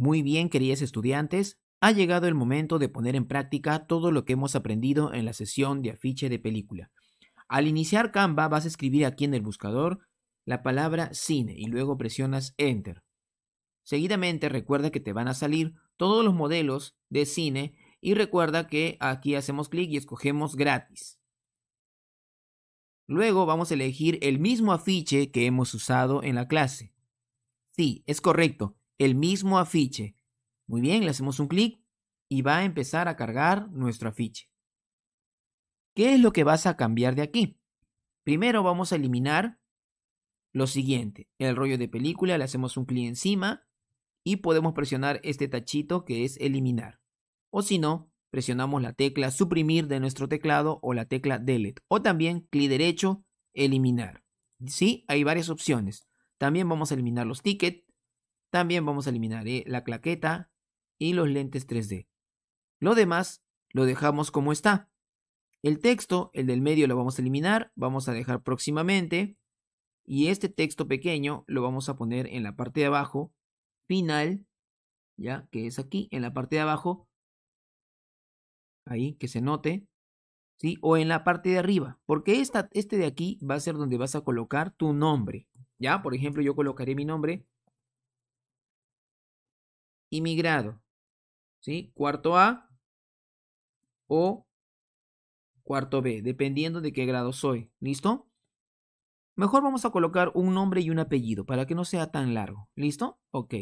Muy bien, queridos estudiantes, ha llegado el momento de poner en práctica todo lo que hemos aprendido en la sesión de afiche de película. Al iniciar Canva vas a escribir aquí en el buscador la palabra cine y luego presionas Enter. Seguidamente recuerda que te van a salir todos los modelos de cine y recuerda que aquí hacemos clic y escogemos gratis. Luego vamos a elegir el mismo afiche que hemos usado en la clase. Sí, es correcto, el mismo afiche. Muy bien, le hacemos un clic y va a empezar a cargar nuestro afiche. ¿Qué es lo que vas a cambiar de aquí? Primero vamos a eliminar lo siguiente, el rollo de película, le hacemos un clic encima y podemos presionar este tachito que es eliminar. O si no, presionamos la tecla suprimir de nuestro teclado o la tecla delete. O también clic derecho, eliminar. Sí, hay varias opciones. También vamos a eliminar los tickets. También vamos a eliminar eh, la claqueta y los lentes 3D. Lo demás lo dejamos como está. El texto, el del medio lo vamos a eliminar, vamos a dejar próximamente. Y este texto pequeño lo vamos a poner en la parte de abajo, final, ya que es aquí, en la parte de abajo, ahí, que se note, ¿sí? O en la parte de arriba, porque esta, este de aquí va a ser donde vas a colocar tu nombre, ¿ya? Por ejemplo, yo colocaré mi nombre, y mi grado, ¿sí? Cuarto A o cuarto B, dependiendo de qué grado soy, ¿listo? Mejor vamos a colocar un nombre y un apellido para que no sea tan largo, ¿listo? Ok.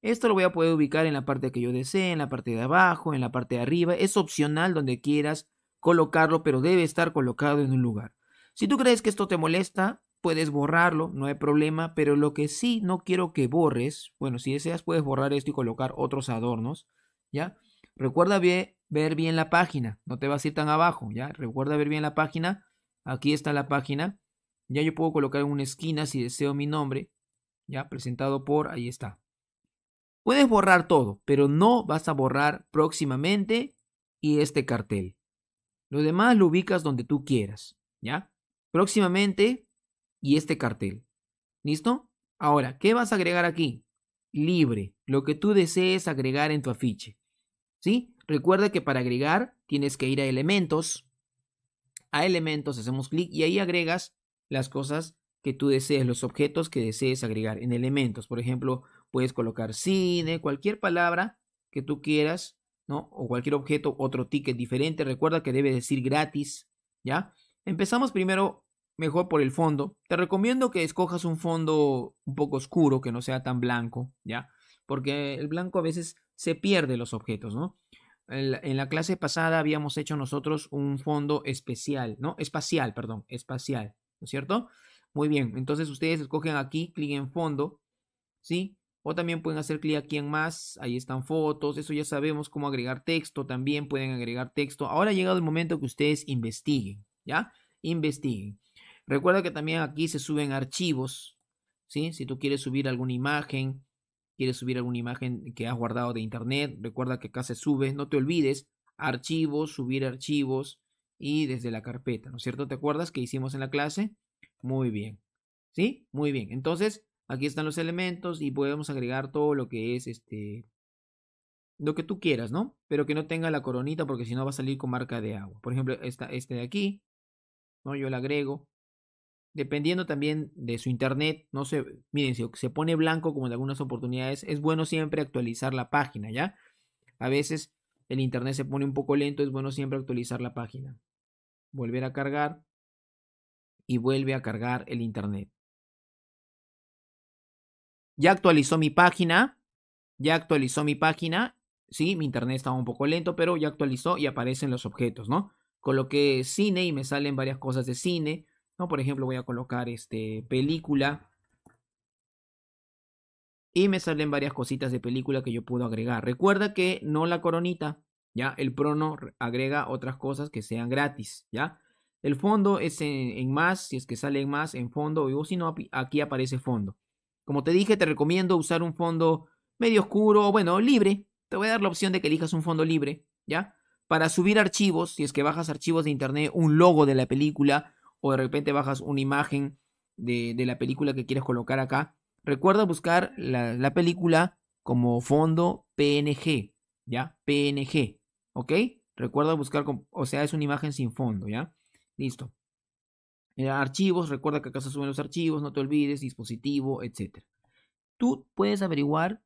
Esto lo voy a poder ubicar en la parte que yo desee, en la parte de abajo, en la parte de arriba. Es opcional donde quieras colocarlo, pero debe estar colocado en un lugar. Si tú crees que esto te molesta, puedes borrarlo, no hay problema, pero lo que sí no quiero que borres, bueno, si deseas puedes borrar esto y colocar otros adornos, ¿ya? Recuerda ver bien la página, no te vas a ir tan abajo, ¿ya? Recuerda ver bien la página, aquí está la página, ya yo puedo colocar en una esquina si deseo mi nombre, ¿ya? Presentado por, ahí está. Puedes borrar todo, pero no vas a borrar próximamente y este cartel. Lo demás lo ubicas donde tú quieras, ¿ya? Próximamente y este cartel. ¿Listo? Ahora, ¿qué vas a agregar aquí? Libre, lo que tú desees agregar en tu afiche. ¿Sí? Recuerda que para agregar tienes que ir a elementos. A elementos hacemos clic y ahí agregas las cosas que tú desees, los objetos que desees agregar en elementos. Por ejemplo, puedes colocar cine, cualquier palabra que tú quieras, ¿no? O cualquier objeto, otro ticket diferente. Recuerda que debe decir gratis, ¿ya? Empezamos primero mejor por el fondo. Te recomiendo que escojas un fondo un poco oscuro, que no sea tan blanco, ¿ya? Porque el blanco a veces se pierde los objetos, ¿no? En la, clase pasada habíamos hecho nosotros un fondo especial, ¿no? Espacial, perdón, espacial, ¿no es cierto? Muy bien, entonces ustedes escogen aquí, clic en fondo, ¿sí? O también pueden hacer clic aquí en más, ahí están fotos, eso ya sabemos cómo agregar texto, también pueden agregar texto. Ahora ha llegado el momento que ustedes investiguen, ¿ya? Investiguen. Recuerda que también aquí se suben archivos, ¿sí? Si tú quieres subir alguna imagen, quieres subir alguna imagen que has guardado de internet, recuerda que acá se sube, no te olvides, archivos, subir archivos y desde la carpeta, ¿no es cierto? ¿Te acuerdas que hicimos en la clase? Muy bien. ¿Sí? Muy bien. Entonces, aquí están los elementos y podemos agregar todo lo que es este lo que tú quieras, ¿no? Pero que no tenga la coronita porque si no va a salir con marca de agua. Por ejemplo, esta, este de aquí, ¿no? Yo la agrego. Dependiendo también de su internet, no sé, miren, si se pone blanco como en algunas oportunidades, es bueno siempre actualizar la página, ¿ya? A veces el internet se pone un poco lento, es bueno siempre actualizar la página. Volver a cargar y vuelve a cargar el internet. Ya actualizó mi página, ya actualizó mi página, sí, mi internet estaba un poco lento, pero ya actualizó y aparecen los objetos, ¿no? Coloqué cine y me salen varias cosas de cine, ¿no? Por ejemplo, voy a colocar este película y me salen varias cositas de película que yo puedo agregar. Recuerda que no la coronita, ¿ya? El prono agrega otras cosas que sean gratis, ¿ya? El fondo es en, más, si es que sale en más, en fondo, o si no, aquí aparece fondo. Como te dije, te recomiendo usar un fondo medio oscuro, bueno, libre. Te voy a dar la opción de que elijas un fondo libre, ¿ya? Para subir archivos, si es que bajas archivos de internet, un logo de la película, o de repente bajas una imagen de, la película que quieres colocar acá, recuerda buscar la, la película como fondo PNG, ¿ya? PNG, ¿ok? Recuerda buscar, o sea, es una imagen sin fondo, ¿ya? Listo. Eh, archivos, recuerda que acá se suben los archivos, no te olvides, dispositivo, etc. Tú puedes averiguar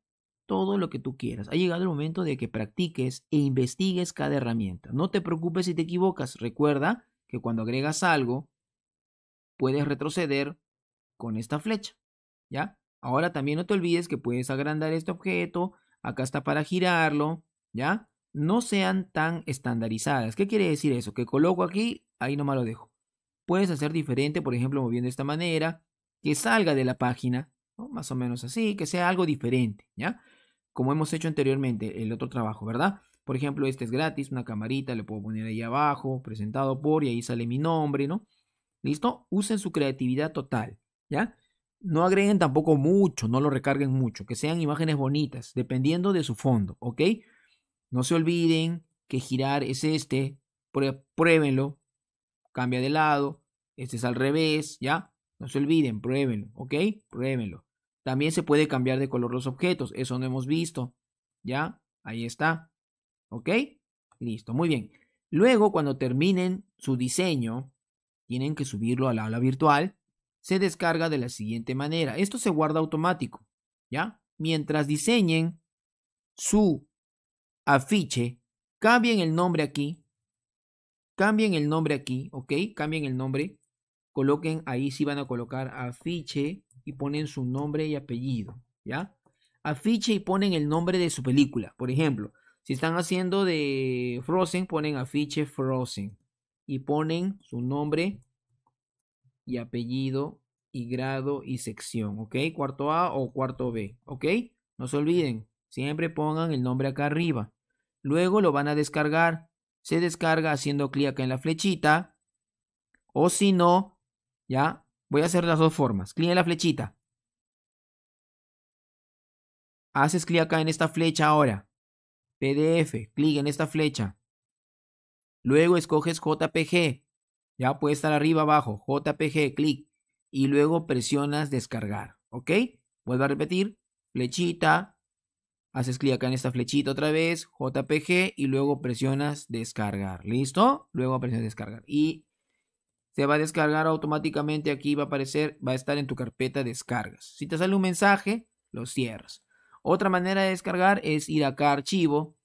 todo lo que tú quieras. Ha llegado el momento de que practiques e investigues cada herramienta. No te preocupes si te equivocas. Recuerda que cuando agregas algo, puedes retroceder con esta flecha. ¿Ya? Ahora también no te olvides que puedes agrandar este objeto. Acá está para girarlo. ¿Ya? No sean tan estandarizadas. ¿Qué quiere decir eso? Que coloco aquí, ahí nomás lo dejo. Puedes hacer diferente, por ejemplo, moviendo de esta manera, que salga de la página, más o menos así, que sea algo diferente, ¿ya? Como hemos hecho anteriormente, el otro trabajo, ¿verdad? Por ejemplo, este es gratis, una camarita, le puedo poner ahí abajo, presentado por, y ahí sale mi nombre, ¿no? ¿Listo? Usen su creatividad total, ¿ya? No agreguen tampoco mucho, no lo recarguen mucho, que sean imágenes bonitas, dependiendo de su fondo, ¿ok? No se olviden que girar es este, pruébenlo, cambia de lado, este es al revés, ¿ya? No se olviden, pruébenlo, ¿ok? Pruébenlo. También se puede cambiar de color los objetos, eso no hemos visto, ¿ya? Ahí está, ¿ok? Listo, muy bien. Luego, cuando terminen su diseño, tienen que subirlo al aula virtual, se descarga de la siguiente manera. Esto se guarda automático, ¿ya? Mientras diseñen su afiche, cambien el nombre aquí, cambien el nombre aquí, ¿ok? Cambien el nombre, coloquen ahí si van a colocar afiche y ponen su nombre y apellido, ¿ya? Afiche y ponen el nombre de su película, por ejemplo, si están haciendo de Frozen, ponen afiche Frozen y ponen su nombre y apellido y grado y sección, ¿ok? Cuarto A o cuarto B, ¿ok? No se olviden, siempre pongan el nombre acá arriba. Luego lo van a descargar. Se descarga haciendo clic acá en la flechita. O si no, ya, voy a hacer las dos formas. Clic en la flechita. Haces clic acá en esta flecha ahora. PDF, clic en esta flecha. Luego escoges JPG. Ya puede estar arriba abajo. JPG, clic. Y luego presionas descargar. ¿Ok? Vuelvo a repetir. Flechita. Haces clic acá en esta flechita otra vez. JPG. Y luego presionas descargar. ¿Listo? Luego presionas descargar. Y se va a descargar automáticamente. Aquí va a aparecer. Va a estar en tu carpeta descargas. Si te sale un mensaje, lo cierras. Otra manera de descargar es ir acá a archivo,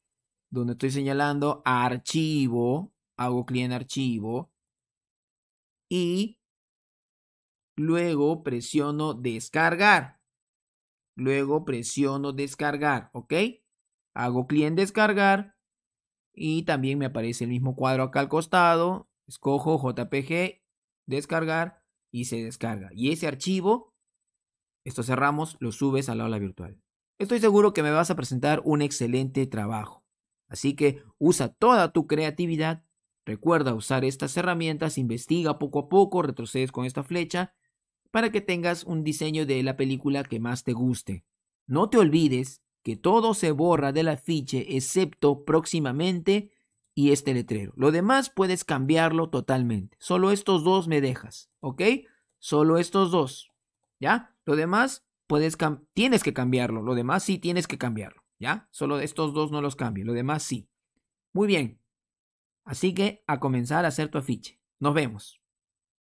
donde estoy señalando archivo, hago clic en archivo y luego presiono descargar. Luego presiono descargar, ¿ok? Hago clic en descargar y también me aparece el mismo cuadro acá al costado. Escojo JPG, descargar y se descarga. Y ese archivo, esto cerramos, lo subes a la aula virtual. Estoy seguro que me vas a presentar un excelente trabajo. Así que usa toda tu creatividad. Recuerda usar estas herramientas, investiga poco a poco, retrocedes con esta flecha para que tengas un diseño de la película que más te guste. No te olvides que todo se borra del afiche excepto próximamente y este letrero. Lo demás puedes cambiarlo totalmente. Solo estos dos me dejas, ¿ok? Solo estos dos. ¿Ya? Lo demás puedes tienes que cambiarlo. Lo demás sí tienes que cambiarlo. ¿Ya? Solo estos dos no los cambio. Lo demás sí. Muy bien. Así que a comenzar a hacer tu afiche. Nos vemos.